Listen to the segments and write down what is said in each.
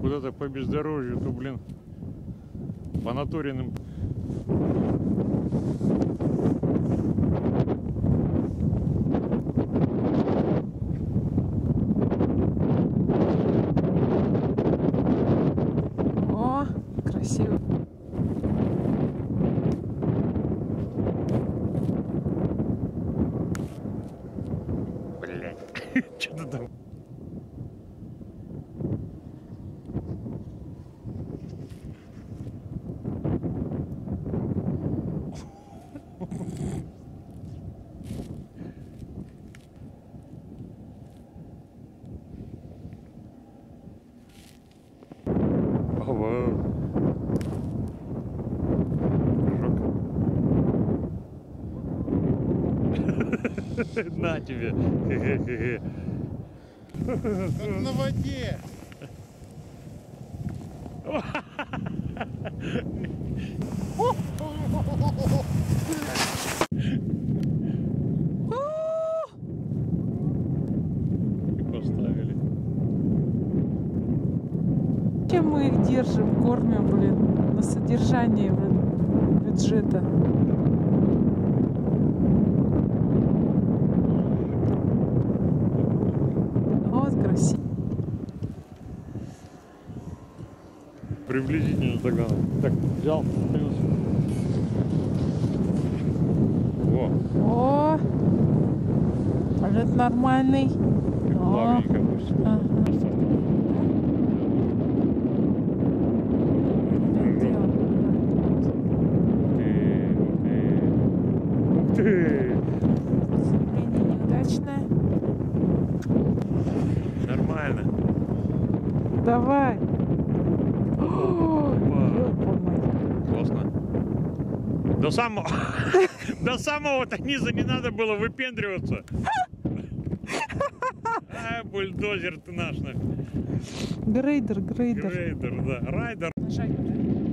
Куда-то по бездорожью, то, блин, по наторенным. О, красиво. Прыжок. На тебе. Как на воде. И поставили. Чем мы их держим, кормим, блин, на содержание, блин, бюджета. Красиво. Приблизительно так надо. Так, взял, плюс. Во, О, полет нормальный. и О. плавненько. Ага. Ты, ты. Приземление неудачное. Нормально. Давай. Классно. До самого, до самого-то низа не надо было выпендриваться. А, бульдозер ты наш. Грейдер, грейдер. Грейдер, да. Райдер. Нажать, да?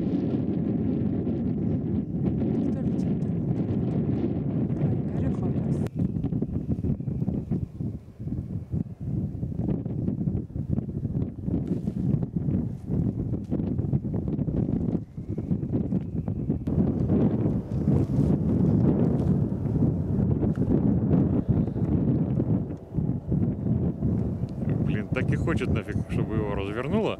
блин, так и хочет нафиг, чтобы его развернуло.